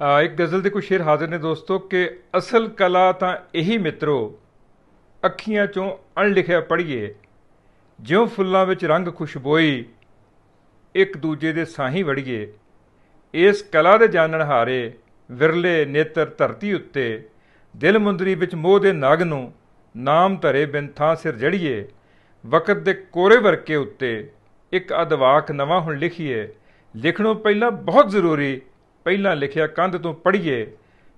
ਇੱਕ ਗਜ਼ਲ ਦੇ ਕੁਝ ਸ਼ੇਰ ਹਾਜ਼ਰ ਨੇ ਦੋਸਤੋ ਕਿ ਅਸਲ ਕਲਾ ਤਾਂ ਇਹੀ ਮਿੱਤਰੋ, ਅੱਖੀਆਂ ਚੋਂ ਅਣਲਿਖਿਆ ਪੜ੍ਹੀਏ, ਜਿਉਂ ਫੁੱਲਾਂ ਵਿੱਚ ਰੰਗ ਖੁਸ਼ਬੋਈ, ਇੱਕ ਦੂਜੇ ਦੇ ਸਾਹੀ ਵੜੀਏ, ਇਸ ਕਲਾ ਦੇ ਜਾਣਨ ਹਾਰੇ, ਵਿਰਲੇ ਨੇਤਰ ਧਰਤੀ ਉੱਤੇ, ਦਿਲ ਮੁੰਦਰੀ ਵਿੱਚ ਮੋਹ ਦੇ ਨਗ ਨੂੰ ਨਾਮ ਧਰੇ ਬਿਨ ਥਾਂ ਸਿਰ ਜੜੀਏ, ਵਕਤ ਦੇ ਕੋਰੇ ਵਰਕੇ ਉੱਤੇ ਇੱਕ ਅਦਵਾਕ ਨਵਾਂ ਹੁਣ ਲਿਖੀਏ, ਲਿਖਣੋਂ ਪਹਿਲਾਂ ਬਹੁਤ ਜ਼ਰੂਰੀ ਪਹਿਲਾਂ ਲਿਖਿਆ, ਕੰਧ ਤੋਂ ਪੜ੍ਹੀਏ,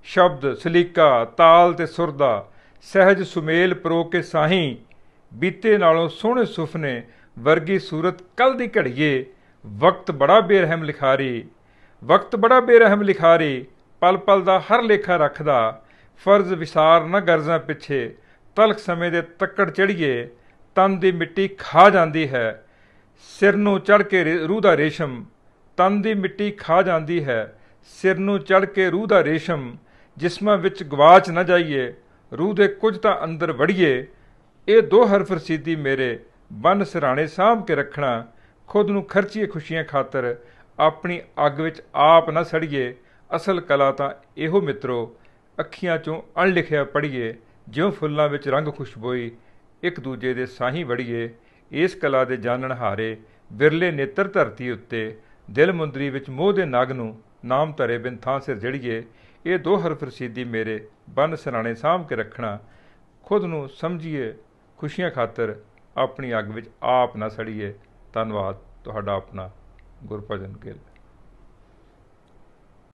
ਸ਼ਬਦ, ਸਲੀਕਾ, ਤਾਲ ਤੇ ਸੁਰ ਦਾ ਸਹਿਜ ਸੁਮੇਲ ਪਰੋ ਕੇ ਸਾਹੀ, ਬੀਤੇ ਨਾਲੋਂ ਸੋਹਣੇ ਸੁਫਨੇ ਵਰਗੀ ਸੂਰਤ ਕੱਲ ਦੀ ਘੜੀਏ, ਵਕਤ ਬੜਾ ਬੇਰਹਿਮ ਲਿਖਾਰੀ, ਵਕਤ ਬੜਾ ਬੇਰਹਿਮ ਲਿਖਾਰੀ, ਪਲ ਪਲ ਦਾ ਹਰ ਲੇਖਾ ਰੱਖਦਾ, ਫਰਜ਼ ਵਿਸਾਰ ਨਾ ਗਰਜ਼ਾਂ ਪਿੱਛੇ, ਤਲਖ ਸਮੇਂ ਦੇ ਤੱਕੜ ਚੜੀਏ ਤਨ ਦੀ ਮਿੱਟੀ ਖਾ ਜਾਂਦੀ ਹੈ, ਸਿਰ ਨੂੰ ਚੜ ਕੇ ਰੇ- ਰੂਹ ਦਾ ਰੇਸ਼ਮ, ਤਨ ਦੀ ਮਿੱਟੀ ਖਾ ਜਾਂਦੀ ਹੈ ਸਿਰ ਨੂੰ ਚੜ ਕੇ ਰੂਹ ਦਾ ਰੇਸ਼ਮ, ਜਿਸਮਾਂ ਵਿੱਚ ਗਵਾਚ ਨਾ ਜਾਈਏ, ਰੂਹ ਦੇ ਕੁਝ ਤਾਂ ਅੰਦਰ ਵੜੀਏ, ਇਹ ਦੋ ਹਰਫ ਰਸੀਦੀ ਮੇਰੇ ਬੰਨ ਸਿਰਾਣੇ ਸਾਂਭ ਕੇ ਰੱਖਣਾ, ਖੁਦ ਨੂੰ ਖਰਚੀਏ ਖੁਸ਼ੀਆਂ ਖਾਤਰ, ਆਪਣੀ ਅੱਗ ਵਿੱਚ ਆਪ ਨਾ ਸੜੀਏ, ਅਸਲ ਕਲਾ ਤਾਂ ਇਹੋ ਮਿੱਤਰੋ, ਅੱਖੀਆਂ ਚੋਂ ਅਣਲਿਖਿਆ ਪੜ੍ਹੀਏ, ਜਿਉਂ ਫੁੱਲਾਂ ਵਿੱਚ ਰੰਗ ਖੁਸ਼ਬੋਈ, ਇੱਕ ਦੂਜੇ ਦੇ ਸਾਹੀ ਵੜੀਏ, ਇਸ ਕਲਾ ਦੇ ਜਾਣਨ ਹਾਰੇ, ਵਿਰਲੇ ਨੇਤਰ ਧਰਤੀ ਉੱਤੇ, ਦਿਲ ਮੁੰਦਰੀ ਵਿੱਚ ਮੋਹ ਦੇ ਨਗ ਨੂੰ ਨਾਮ ਧਰੇ ਬਿਨ ਥਾਂ ਸਿਰ ਜੜੀਏ, ਇਹ ਦੋ ਹਰਫ ਰਸੀਦੀ ਮੇਰੇ ਬੰਨ ਸਰਾਣੇ ਸਾਂਭ ਕੇ ਰੱਖਣਾ। ਖੁਦ ਨੂੰ ਸਮਝੀਏ, ਖੁਸ਼ੀਆਂ ਖਾਤਰ ਆਪਣੀ ਅੱਗ ਵਿੱਚ ਆਪ ਨਾ ਸੜੀਏ। ਧੰਨਵਾਦ, ਤੁਹਾਡਾ ਆਪਣਾ ਗੁਰਭਜਨ ਗਿੱਲ।